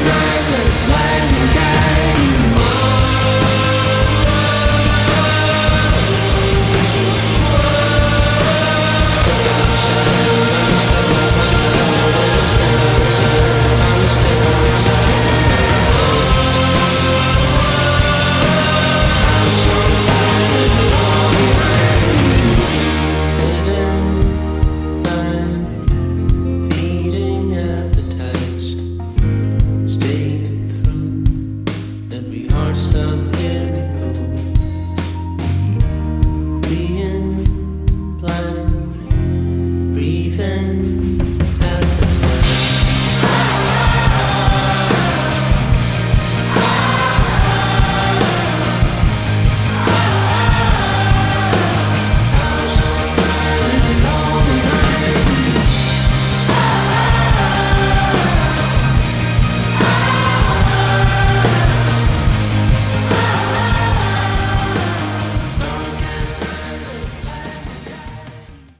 last night. Breathing.